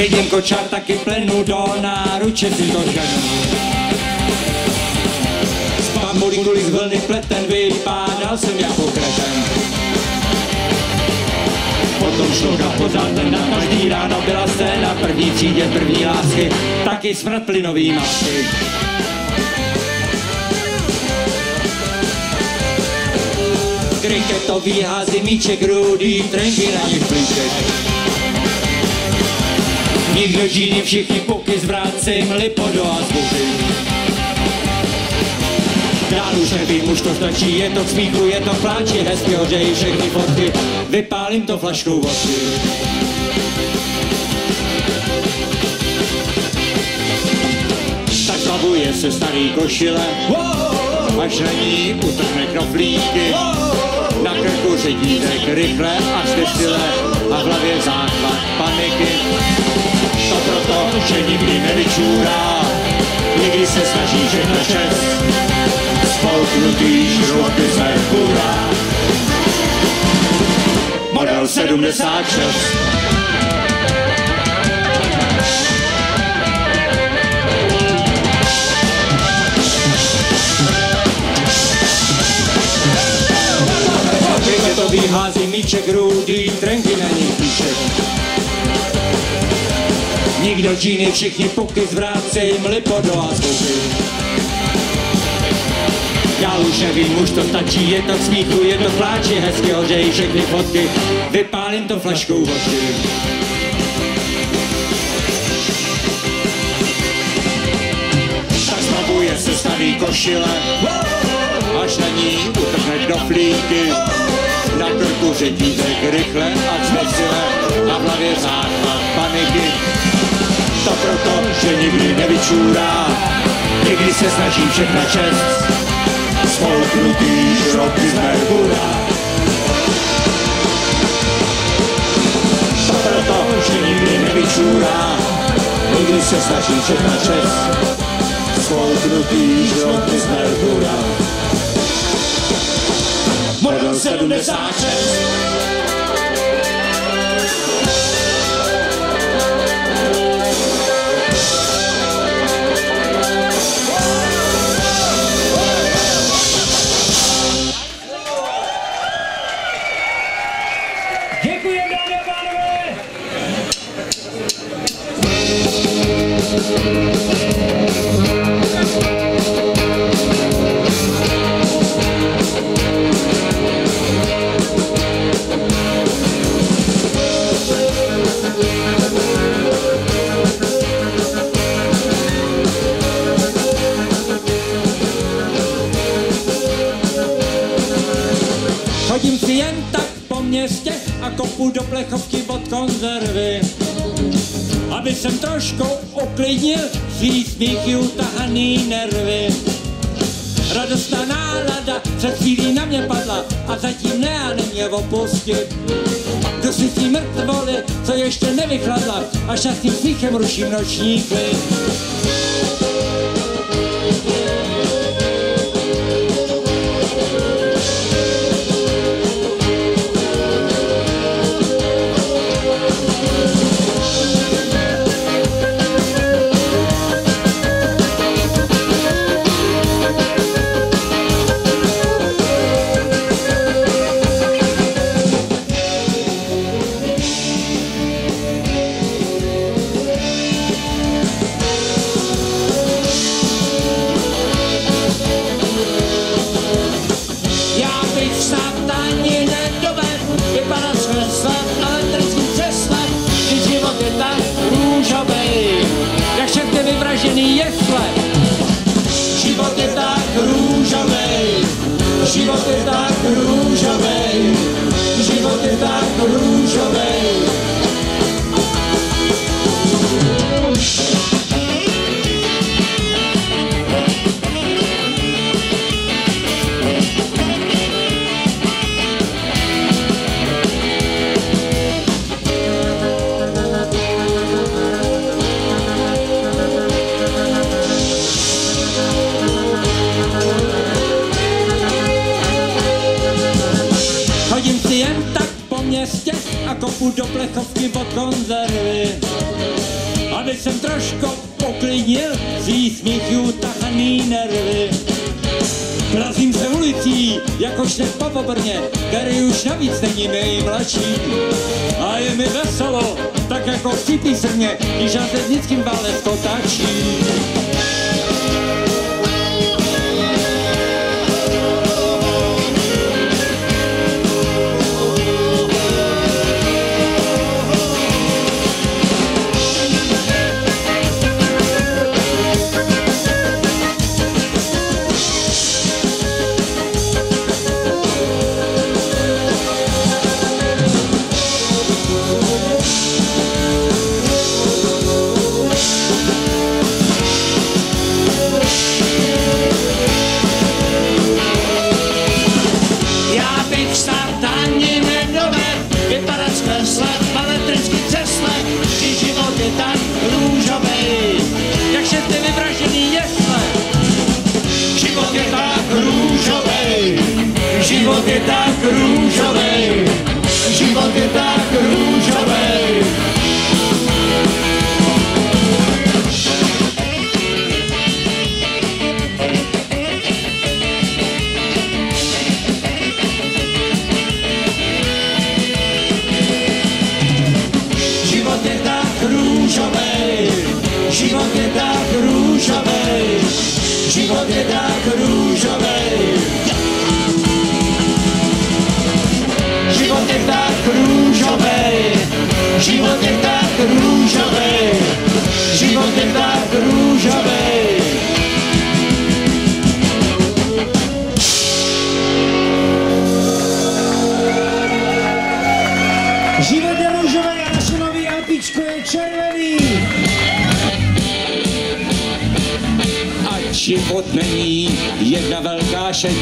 Vidím kočár, taky plenu do náruče si to ženu. Z bambulí z vlny pleten vypádal jsem jako kreten. Potom šloka ten na každý ráno byla scéna první třídě první lásky, taky smrt plynový masky. Kriketový házy, míček rudý, trenky na nich plíček. Nikdo džíny, všichni puky zvrácím, lipodo a zvuky. Dál už nevím, už to stačí, je to k smíchu, je to k pláči, hezky hořejí všechny fotky, vypálím to flaškou vodky. Tak zbavuje se starý košile, až na ní utrhne knoflíky. Na krku řidítek rychle a slyšile a v hlavě záchvat paniky. Že nikdy nevyčůrá, nikdy se snaží všechno čest. Spolknutý životy z Merkura. Model 76. Kriketový hází míček rudý, trenky Nikdo džíny, všichni puky zvrácím, lipodo a zvuky. Já už nevím, už to stačí, je to smíchu, je to pláči, hezky hořejí všechny fotky, vypálím to flaškou vodky. Tak zbavuje se starý košile, až na ní utrhne knoflíky. Na krku řetítek rychle a znesile a v hlavě paniky. To proto, že nikdy nevyčůrá, někdy se snaží všechna čest. Spolknutý šroty z Merkura. To proto, že nikdy nevyčůrá, nikdy se snaží všechna čest. Spolknutý šroty z Merkura. Model 76. Jsem trošku uklidnil svý smíchy utahaný nervy. Radostná nálada před chvílí na mě padla a zatím ne a nemě opustit. Tí mrtvoli, co ještě nevychladla a šťastným smíchem ruším noční klid. Jsem trošku uklidnil svý smíchů tahaný nervy. Plazím se ulicí, jako šnek po pobrně, který už navíc není nejmladší. A je mi veselo, tak jako v té písrně, když já se vždyckým válec tačí. Je tak růžovej, život je tak růžovej. Život není jedna velká šeť,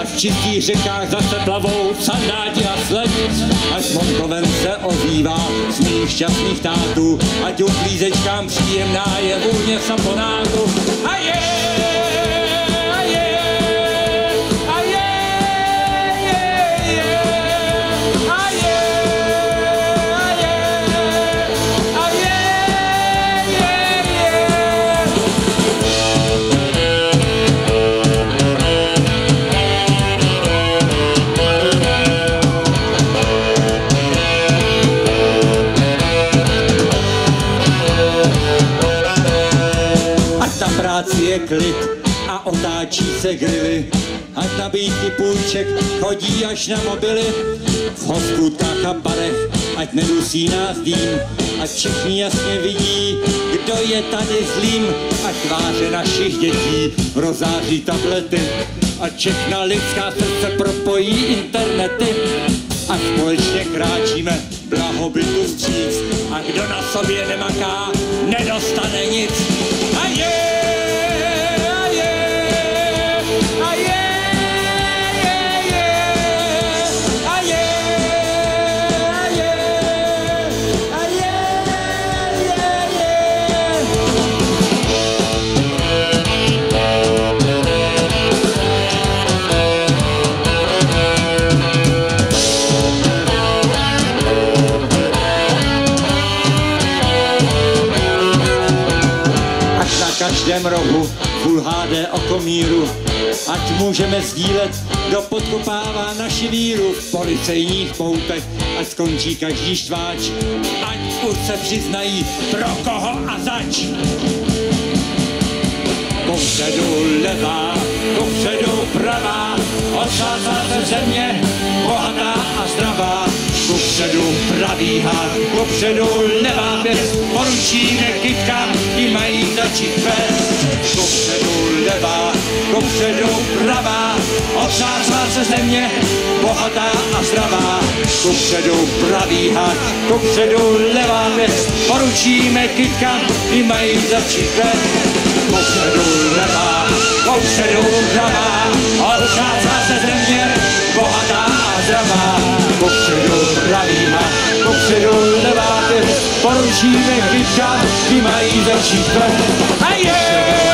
a v čistých řekách zase plavou sandáti a sled. Ať Monkoven se ozývá z mých šťastných tátů, ať uklízečkám příjemná je vůně saponátu. A je, klid a otáčí se grily. Ať nabídky půjček chodí až na mobily. V hospůdkách a barech, ať nedusí nás dým. Ať všichni jasně vidí, kdo je tady zlým. Ať tváře našich dětí rozáří tablety. Ať všechna lidská srdce propojí internety. A společně kráčíme blahobytu vstříc. A kdo na sobě nemaká, nedostane nic. A je, každém rohu Full HD o komíru, ať můžeme sdílet, kdo podkopává naši víru v policejních poutech, ať skončí každý štváč, ať už se přiznají pro koho a zač. Kupředu levá, kupředu pravá, odsázá se země. Kupředu pravý hád, kupředu levá věc, poručíme kytkám, ti mají začít vést. Kupředu levá, kupředu pravá, odsázá se země, bohatá a zdravá. Kupředu pravý hád, kupředu levá věc, poručíme kytkám, ti mají začít vést. Kupředu levá, kupředu pravá, odsázá se země, bohatá a zdravá popředu pravýma, popředu levákem, poručíme chytřát, ty mají začít vrch. A je!